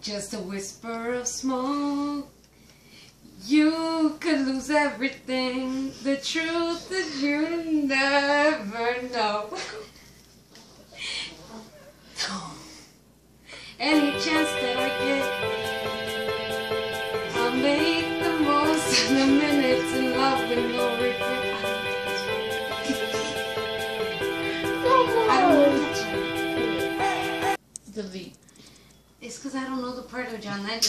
just a whisper of smoke. You could lose everything. The truth is you never know. Any chance that I get, I'll make the most of the minutes in love with no regret. I don't know that song. Delete. It's because I don't know the part of John Legend.